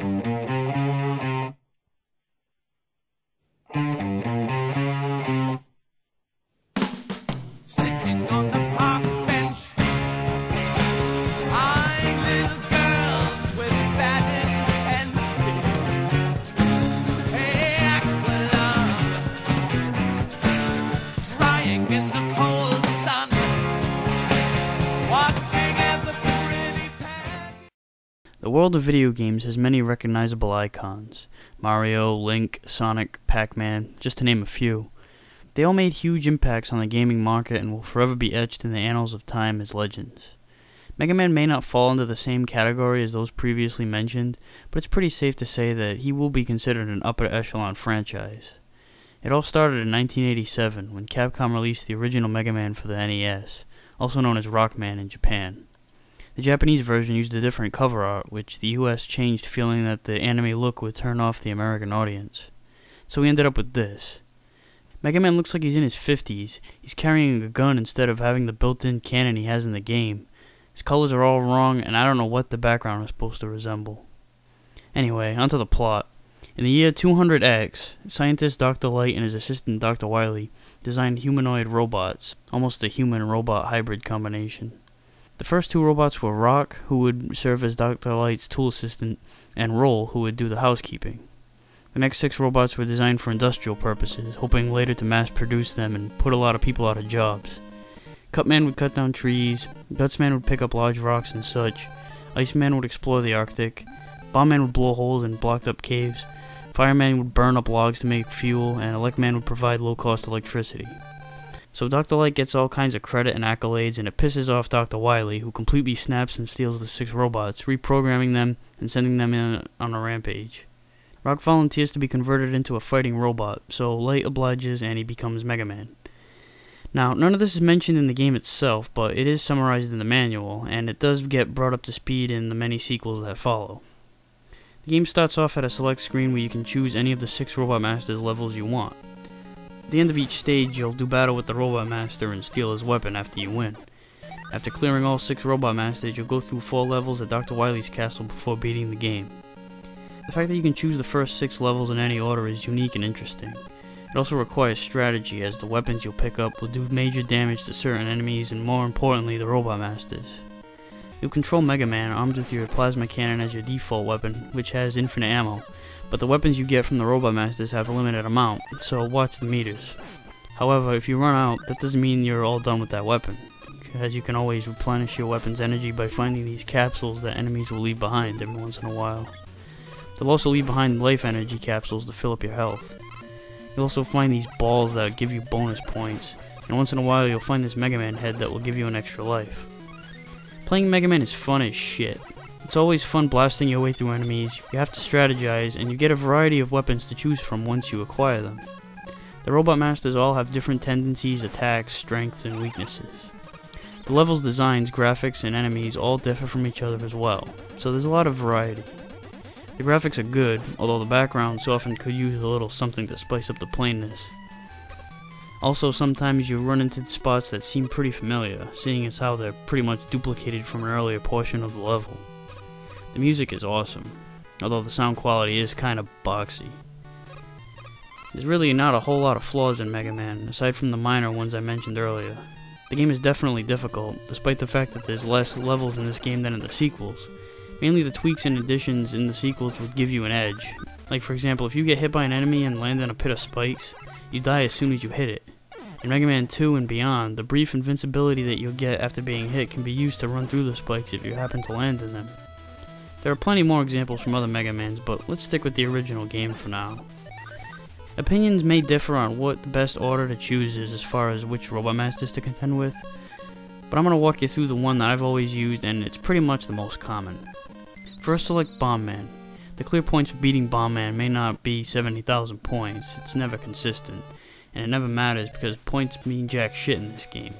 Sitting The world of video games has many recognizable icons Mario, Link, Sonic, Pac Man, just to name a few. They all made huge impacts on the gaming market and will forever be etched in the annals of time as legends. Mega Man may not fall into the same category as those previously mentioned, but it's pretty safe to say that he will be considered an upper echelon franchise. It all started in 1987 when Capcom released the original Mega Man for the NES, also known as Rockman in Japan. The Japanese version used a different cover art, which the US changed feeling that the anime look would turn off the American audience. So we ended up with this. Mega Man looks like he's in his 50s. He's carrying a gun instead of having the built in cannon he has in the game. His colors are all wrong, and I don't know what the background is supposed to resemble. Anyway, onto the plot. In the year 200X, scientist Dr. Light and his assistant Dr. Wily designed humanoid robots, almost a human robot hybrid combination. The first two robots were Rock, who would serve as Dr. Light's tool assistant, and Roll, who would do the housekeeping. The next six robots were designed for industrial purposes, hoping later to mass produce them and put a lot of people out of jobs. Cutman would cut down trees, Gutsman would pick up large rocks and such, Iceman would explore the Arctic, Bombman would blow holes in blocked up caves, Fireman would burn up logs to make fuel, and Electman would provide low cost electricity. So Dr. Light gets all kinds of credit and accolades, and it pisses off Dr. Wily, who completely snaps and steals the six robots, reprogramming them and sending them in on a rampage. Rock volunteers to be converted into a fighting robot, so Light obliges and he becomes Mega Man. Now, none of this is mentioned in the game itself, but it is summarized in the manual, and it does get brought up to speed in the many sequels that follow. The game starts off at a select screen where you can choose any of the six Robot Masters levels you want. At the end of each stage, you'll do battle with the Robot Master and steal his weapon after you win. After clearing all six Robot Masters, you'll go through four levels at Dr. Wily's castle before beating the game. The fact that you can choose the first six levels in any order is unique and interesting. It also requires strategy, as the weapons you'll pick up will do major damage to certain enemies and more importantly, the Robot Masters. You'll control Mega Man armed with your plasma cannon as your default weapon, which has infinite ammo, but the weapons you get from the Robot Masters have a limited amount, so watch the meters. However, if you run out, that doesn't mean you're all done with that weapon, as you can always replenish your weapon's energy by finding these capsules that enemies will leave behind every once in a while. They'll also leave behind life energy capsules to fill up your health. You'll also find these balls that give you bonus points, and once in a while you'll find this Mega Man head that will give you an extra life. Playing Mega Man is fun as shit. It's always fun blasting your way through enemies, you have to strategize, and you get a variety of weapons to choose from once you acquire them. The Robot Masters all have different tendencies, attacks, strengths, and weaknesses. The level's designs, graphics, and enemies all differ from each other as well, so there's a lot of variety. The graphics are good, although the backgrounds often could use a little something to spice up the plainness. Also, sometimes you run into spots that seem pretty familiar, seeing as how they're pretty much duplicated from an earlier portion of the level. The music is awesome, although the sound quality is kinda boxy. There's really not a whole lot of flaws in Mega Man, aside from the minor ones I mentioned earlier. The game is definitely difficult, despite the fact that there's less levels in this game than in the sequels. Mainly the tweaks and additions in the sequels would give you an edge. Like for example, if you get hit by an enemy and land in a pit of spikes, you die as soon as you hit it. In Mega Man 2 and beyond, the brief invincibility that you'll get after being hit can be used to run through the spikes if you happen to land in them. There are plenty more examples from other Mega Mans, but let's stick with the original game for now. Opinions may differ on what the best order to choose is as far as which Robot Masters to contend with, but I'm going to walk you through the one that I've always used and it's pretty much the most common. First select Bomb Man. The clear points for beating Bomb Man may not be 70,000 points, it's never consistent, and it never matters because points mean jack shit in this game.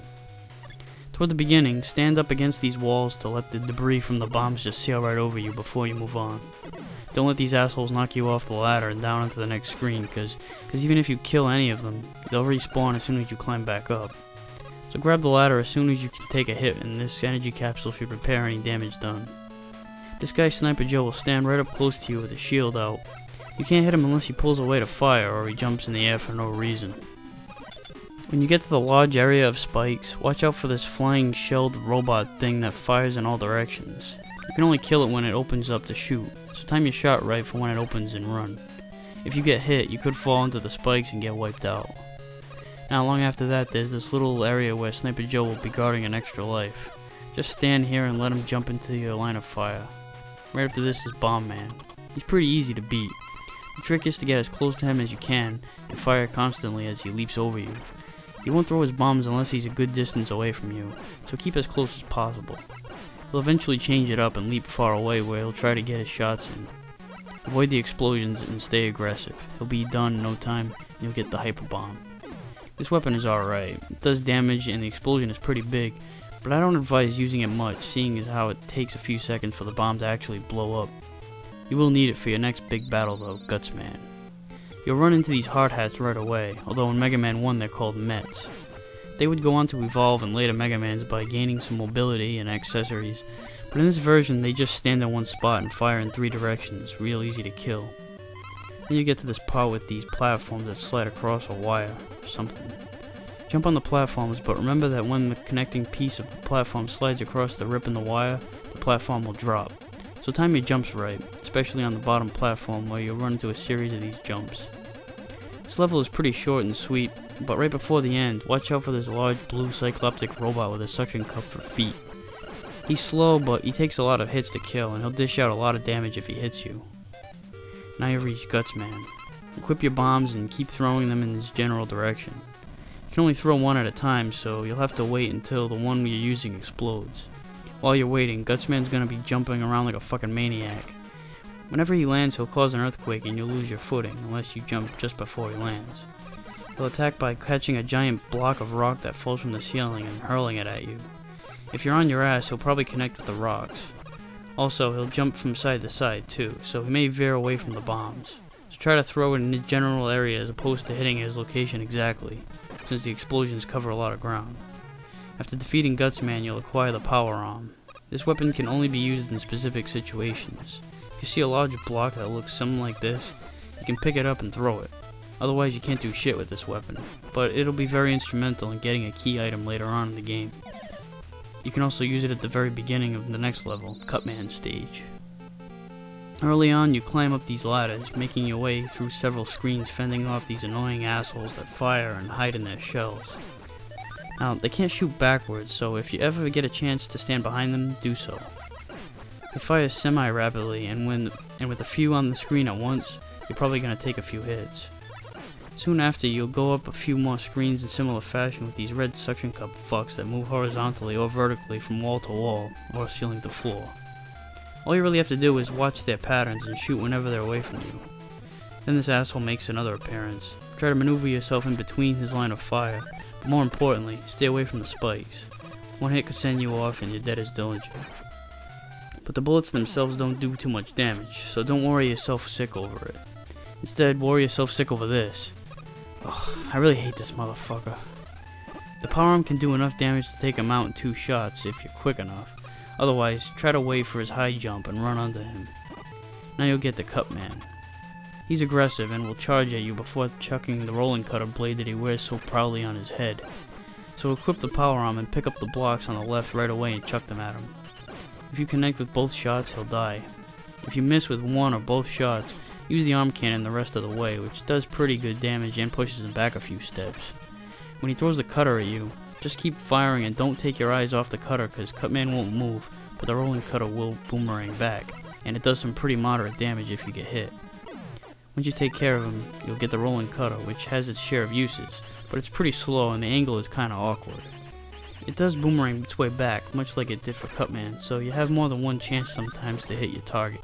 Toward the beginning, stand up against these walls to let the debris from the bombs just sail right over you before you move on. Don't let these assholes knock you off the ladder and down onto the next screen, because cause even if you kill any of them, they'll respawn as soon as you climb back up. So grab the ladder as soon as you can take a hit, and this energy capsule should repair any damage done. This guy Sniper Joe will stand right up close to you with his shield out. You can't hit him unless he pulls away to fire or he jumps in the air for no reason. When you get to the large area of spikes, watch out for this flying shelled robot thing that fires in all directions. You can only kill it when it opens up to shoot, so time your shot right for when it opens and run. If you get hit, you could fall into the spikes and get wiped out. Not long after that, there's this little area where Sniper Joe will be guarding an extra life. Just stand here and let him jump into your line of fire. Right after this is Bomb Man. He's pretty easy to beat. The trick is to get as close to him as you can and fire constantly as he leaps over you. He won't throw his bombs unless he's a good distance away from you, so keep as close as possible. He'll eventually change it up and leap far away where he'll try to get his shots in. Avoid the explosions and stay aggressive. He'll be done in no time and you'll get the hyper bomb. This weapon is alright. It does damage and the explosion is pretty big, but I don't advise using it much seeing as how it takes a few seconds for the bomb to actually blow up. You will need it for your next big battle though, Gutsman. You'll run into these hard hats right away, although in Mega Man 1 they're called Mets. They would go on to evolve in later Mega Mans by gaining some mobility and accessories, but in this version they just stand in one spot and fire in three directions, real easy to kill. Then you get to this part with these platforms that slide across a wire or something. Jump on the platforms, but remember that when the connecting piece of the platform slides across the rip in the wire, the platform will drop. So time your jumps right, especially on the bottom platform where you'll run into a series of these jumps. This level is pretty short and sweet, but right before the end, watch out for this large blue cycloptic robot with a suction cup for feet. He's slow, but he takes a lot of hits to kill, and he'll dish out a lot of damage if he hits you. Now you've reached Guts Man. Equip your bombs and keep throwing them in his general direction. You can only throw one at a time, so you'll have to wait until the one you're using explodes. While you're waiting, Gutsman's gonna be jumping around like a fucking maniac. Whenever he lands, he'll cause an earthquake and you'll lose your footing, unless you jump just before he lands. He'll attack by catching a giant block of rock that falls from the ceiling and hurling it at you. If you're on your ass, he'll probably connect with the rocks. Also, he'll jump from side to side too, so he may veer away from the bombs. So try to throw it in his general area as opposed to hitting his location exactly, since the explosions cover a lot of ground. After defeating Gutsman, you'll acquire the Power Arm. This weapon can only be used in specific situations. If you see a large block that looks something like this, you can pick it up and throw it. Otherwise, you can't do shit with this weapon, but it'll be very instrumental in getting a key item later on in the game. You can also use it at the very beginning of the next level, Cutman stage. Early on, you climb up these ladders, making your way through several screens fending off these annoying assholes that fire and hide in their shells. Now, they can't shoot backwards, so if you ever get a chance to stand behind them, do so. They fire semi-rapidly, and when and with a few on the screen at once, you're probably going to take a few hits. Soon after, you'll go up a few more screens in similar fashion with these red suction cup fucks that move horizontally or vertically from wall to wall, or ceiling to floor. All you really have to do is watch their patterns and shoot whenever they're away from you. Then this asshole makes another appearance. Try to maneuver yourself in between his line of fire, more importantly, stay away from the spikes. One hit could send you off and you're dead as Dillinger. But the bullets themselves don't do too much damage, so don't worry yourself sick over it. Instead, worry yourself sick over this. Ugh, I really hate this motherfucker. The power arm can do enough damage to take him out in two shots if you're quick enough. Otherwise, try to wait for his high jump and run under him. Now you'll get the Cutman. He's aggressive and will charge at you before chucking the rolling cutter blade that he wears so proudly on his head. So equip the power arm and pick up the blocks on the left right away and chuck them at him. If you connect with both shots, he'll die. If you miss with one or both shots, use the arm cannon the rest of the way, which does pretty good damage and pushes him back a few steps. When he throws the cutter at you, just keep firing and don't take your eyes off the cutter because Cutman won't move, but the rolling cutter will boomerang back, and it does some pretty moderate damage if you get hit. Once you take care of him, you'll get the rolling cutter, which has its share of uses, but it's pretty slow and the angle is kinda awkward. It does boomerang its way back, much like it did for Cutman, so you have more than one chance sometimes to hit your target.